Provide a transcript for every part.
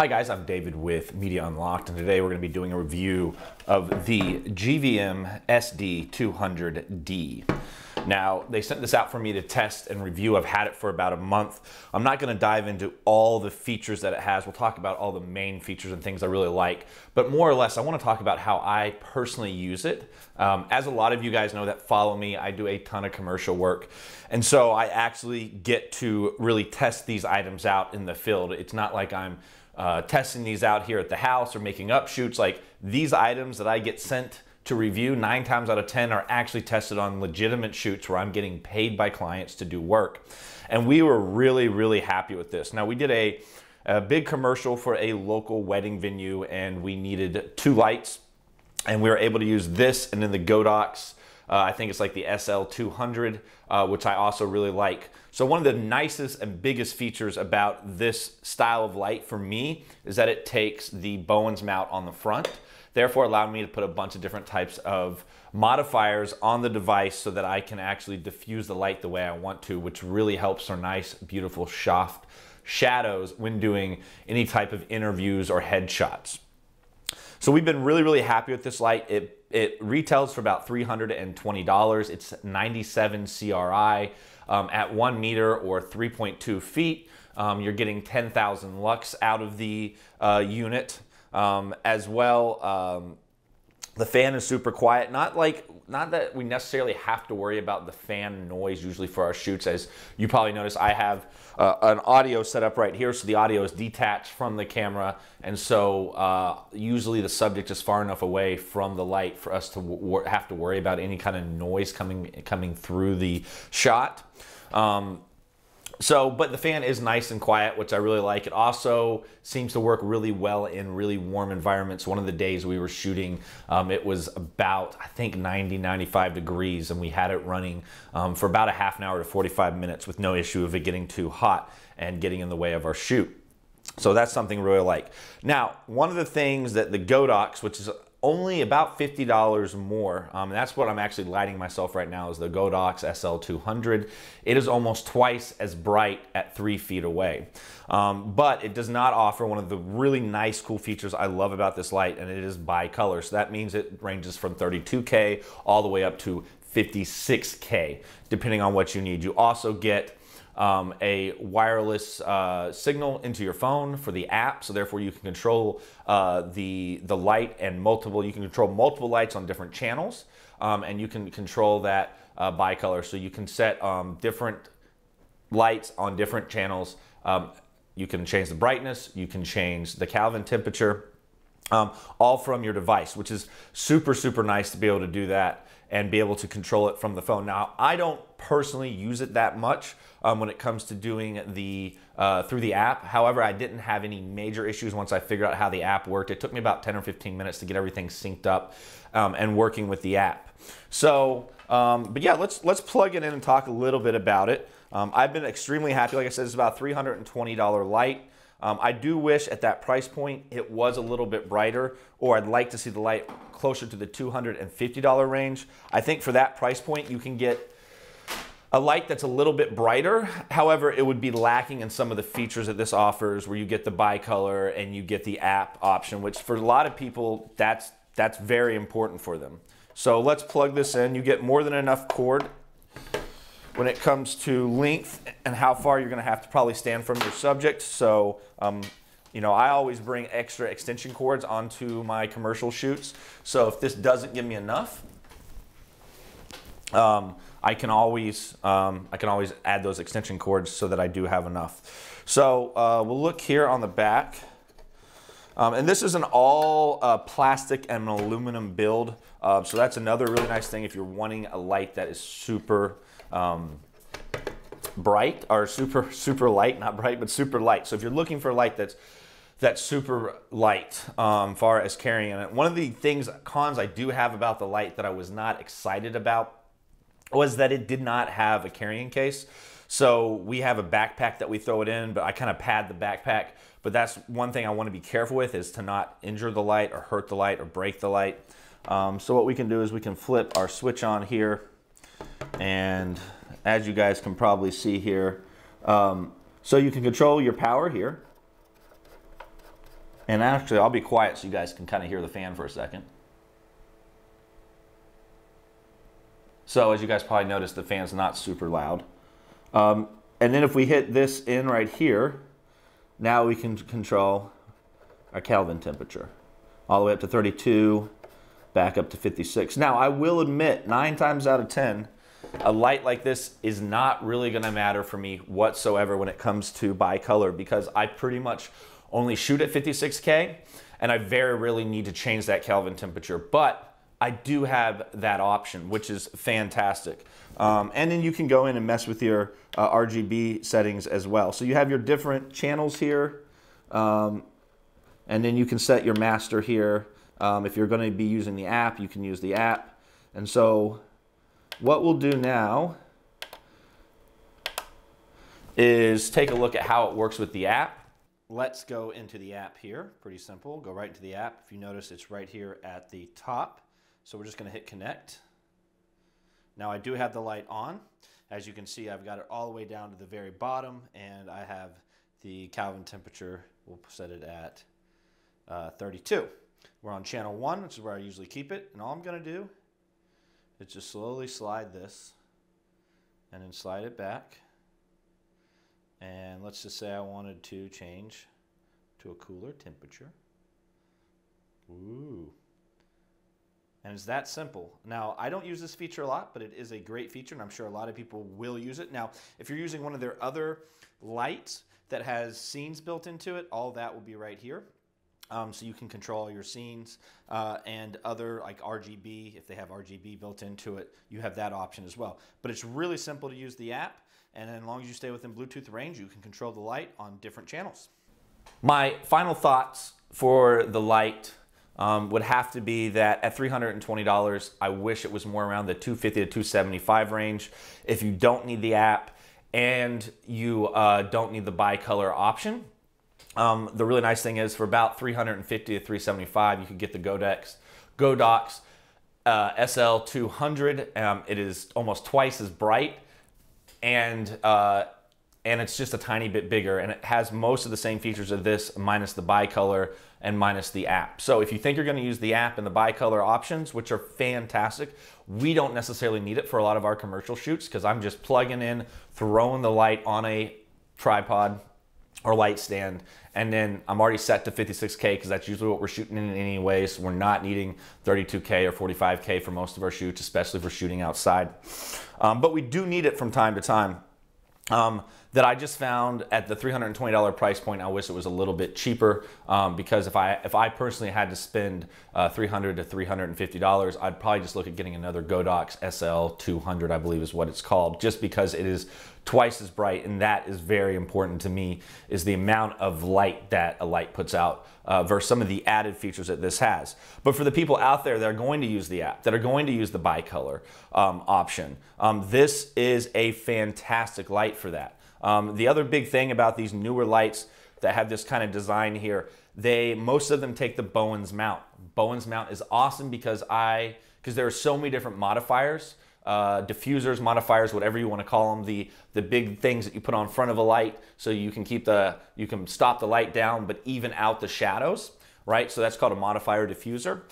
Hi guys, I'm David with Media Unlocked and today we're going to be doing a review of the GVM SD200D. Now, they sent this out for me to test and review. I've had it for about a month. I'm not going to dive into all the features that it has. We'll talk about all the main features and things I really like. But more or less, I want to talk about how I personally use it. Um, as a lot of you guys know that follow me, I do a ton of commercial work. And so I actually get to really test these items out in the field. It's not like I'm uh, testing these out here at the house or making up shoots. Like these items that I get sent to review, nine times out of 10 are actually tested on legitimate shoots where I'm getting paid by clients to do work. And we were really, really happy with this. Now we did a, a big commercial for a local wedding venue and we needed two lights and we were able to use this and then the Godox uh, I think it's like the SL200, uh, which I also really like. So one of the nicest and biggest features about this style of light for me is that it takes the Bowens mount on the front, therefore allowing me to put a bunch of different types of modifiers on the device so that I can actually diffuse the light the way I want to, which really helps for nice, beautiful soft shadows when doing any type of interviews or headshots. So we've been really, really happy with this light. It it retails for about $320. It's 97 CRI um, at one meter or 3.2 feet. Um, you're getting 10,000 lux out of the uh, unit um, as well. Um, the fan is super quiet. Not like not that we necessarily have to worry about the fan noise usually for our shoots. As you probably notice, I have uh, an audio set up right here, so the audio is detached from the camera, and so uh, usually the subject is far enough away from the light for us to have to worry about any kind of noise coming coming through the shot. Um, so, but the fan is nice and quiet, which I really like. It also seems to work really well in really warm environments. One of the days we were shooting, um, it was about, I think, 90, 95 degrees, and we had it running um, for about a half an hour to 45 minutes with no issue of it getting too hot and getting in the way of our shoot. So that's something really like. Now, one of the things that the Godox, which is only about $50 more. Um, that's what I'm actually lighting myself right now is the Godox SL200. It is almost twice as bright at three feet away. Um, but it does not offer one of the really nice, cool features I love about this light, and it is bi-color. So that means it ranges from 32K all the way up to 56K, depending on what you need. You also get um, a wireless uh, signal into your phone for the app. So therefore you can control uh, the, the light and multiple, you can control multiple lights on different channels um, and you can control that uh, bicolor. So you can set um, different lights on different channels. Um, you can change the brightness, you can change the Kelvin temperature, um, all from your device, which is super, super nice to be able to do that and be able to control it from the phone. Now, I don't personally use it that much um, when it comes to doing the uh, through the app. However, I didn't have any major issues once I figured out how the app worked. It took me about 10 or 15 minutes to get everything synced up um, and working with the app. So, um, but yeah, let's let's plug it in and talk a little bit about it. Um, I've been extremely happy. Like I said, it's about $320 light. Um, I do wish at that price point it was a little bit brighter, or I'd like to see the light closer to the $250 range. I think for that price point, you can get a light that's a little bit brighter. However, it would be lacking in some of the features that this offers where you get the bicolor and you get the app option, which for a lot of people, that's, that's very important for them. So let's plug this in. You get more than enough cord when it comes to length and how far you're gonna have to probably stand from your subject. So, um, you know, I always bring extra extension cords onto my commercial shoots. So if this doesn't give me enough, um, I can always um, I can always add those extension cords so that I do have enough. So uh, we'll look here on the back. Um, and this is an all uh, plastic and aluminum build. Uh, so that's another really nice thing if you're wanting a light that is super um, bright or super super light, not bright, but super light. So if you're looking for a light that's that's super light um, far as carrying it. One of the things cons I do have about the light that I was not excited about was that it did not have a carrying case. So we have a backpack that we throw it in, but I kind of pad the backpack. But that's one thing I want to be careful with is to not injure the light or hurt the light or break the light. Um, so what we can do is we can flip our switch on here and as you guys can probably see here, um, so you can control your power here. And actually, I'll be quiet so you guys can kind of hear the fan for a second. So as you guys probably noticed, the fan's not super loud. Um, and then if we hit this in right here, now we can control our Kelvin temperature. All the way up to 32, back up to 56. Now, I will admit, nine times out of 10, a light like this is not really gonna matter for me whatsoever when it comes to bicolor because I pretty much only shoot at 56K and I very rarely need to change that Kelvin temperature. But I do have that option, which is fantastic. Um, and then you can go in and mess with your uh, RGB settings as well. So you have your different channels here. Um, and then you can set your master here. Um, if you're going to be using the app, you can use the app. And so what we'll do now is take a look at how it works with the app. Let's go into the app here. Pretty simple. Go right into the app. If you notice, it's right here at the top. So we're just going to hit connect. Now I do have the light on. As you can see, I've got it all the way down to the very bottom and I have the Kelvin temperature. We'll set it at uh, 32. We're on channel one, which is where I usually keep it. And all I'm going to do is just slowly slide this and then slide it back. And let's just say I wanted to change to a cooler temperature. Ooh. And it's that simple. Now, I don't use this feature a lot, but it is a great feature, and I'm sure a lot of people will use it. Now, if you're using one of their other lights that has scenes built into it, all that will be right here. Um, so you can control your scenes uh, and other like RGB, if they have RGB built into it, you have that option as well. But it's really simple to use the app, and as long as you stay within Bluetooth range, you can control the light on different channels. My final thoughts for the light um, would have to be that at $320, I wish it was more around the 250 to 275 range. If you don't need the app and you uh, don't need the bicolor option, um, the really nice thing is for about 350 to 375, you can get the Godex, Godox uh, SL200. Um, it is almost twice as bright and uh, and it's just a tiny bit bigger and it has most of the same features of this minus the bicolor and minus the app. So if you think you're gonna use the app and the bicolor options, which are fantastic, we don't necessarily need it for a lot of our commercial shoots because I'm just plugging in, throwing the light on a tripod or light stand and then I'm already set to 56K because that's usually what we're shooting in anyways. We're not needing 32K or 45K for most of our shoots, especially if we're shooting outside. Um, but we do need it from time to time. Um, that I just found at the $320 price point. I wish it was a little bit cheaper um, because if I if I personally had to spend uh, 300 to $350, I'd probably just look at getting another Godox SL 200, I believe is what it's called, just because it is twice as bright, and that is very important to me. Is the amount of light that a light puts out uh, versus some of the added features that this has. But for the people out there that are going to use the app, that are going to use the bicolor um, option, um, this is a fantastic light for that. Um, the other big thing about these newer lights that have this kind of design here, they most of them take the Bowens mount. Bowens mount is awesome because I because there are so many different modifiers, uh, diffusers, modifiers, whatever you want to call them, the the big things that you put on front of a light so you can keep the you can stop the light down but even out the shadows, right? So that's called a modifier diffuser.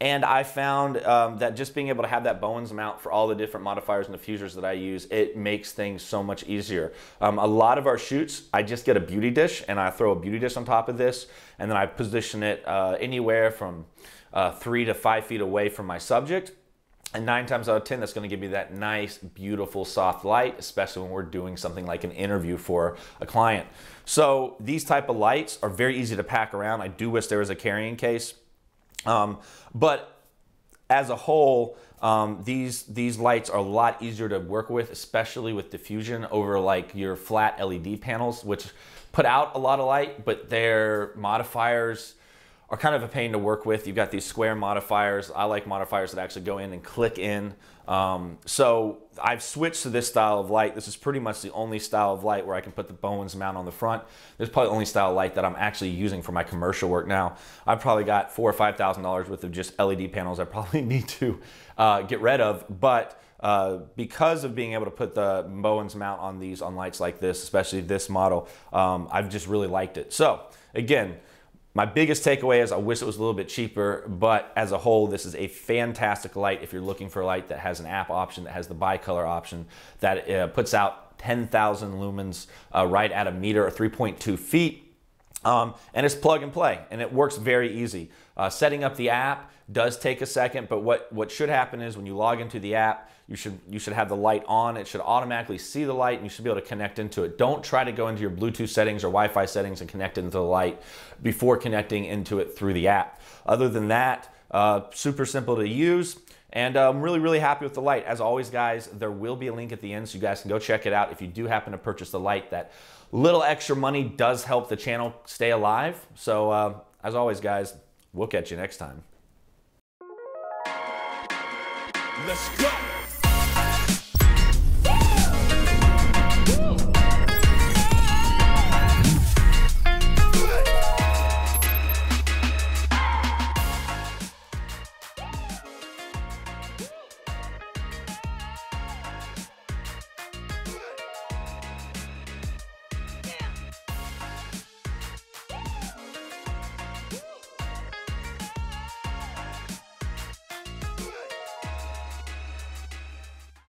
And I found um, that just being able to have that Bowens mount for all the different modifiers and diffusers that I use, it makes things so much easier. Um, a lot of our shoots, I just get a beauty dish and I throw a beauty dish on top of this, and then I position it uh, anywhere from uh, three to five feet away from my subject. And nine times out of 10, that's gonna give me that nice, beautiful, soft light, especially when we're doing something like an interview for a client. So these type of lights are very easy to pack around. I do wish there was a carrying case um, but as a whole, um, these these lights are a lot easier to work with, especially with diffusion over like your flat LED panels, which put out a lot of light, but their modifiers are kind of a pain to work with. You've got these square modifiers. I like modifiers that actually go in and click in. Um, so I've switched to this style of light. This is pretty much the only style of light where I can put the Bowens mount on the front. There's probably the only style of light that I'm actually using for my commercial work now. I've probably got four or five thousand dollars worth of just LED panels I probably need to uh, get rid of, but uh, because of being able to put the Bowens mount on these on lights like this, especially this model, um, I've just really liked it. So again, My biggest takeaway is I wish it was a little bit cheaper, but as a whole, this is a fantastic light if you're looking for a light that has an app option, that has the bicolor option, that uh, puts out 10,000 lumens uh, right at a meter or 3.2 feet. Um, and it's plug and play, and it works very easy. Uh, setting up the app does take a second, but what, what should happen is when you log into the app, you should, you should have the light on. It should automatically see the light and you should be able to connect into it. Don't try to go into your Bluetooth settings or Wi-Fi settings and connect into the light before connecting into it through the app. Other than that, uh, super simple to use. And uh, I'm really, really happy with the light. As always, guys, there will be a link at the end so you guys can go check it out if you do happen to purchase the light. That little extra money does help the channel stay alive. So, uh, as always, guys, we'll catch you next time. Let's go.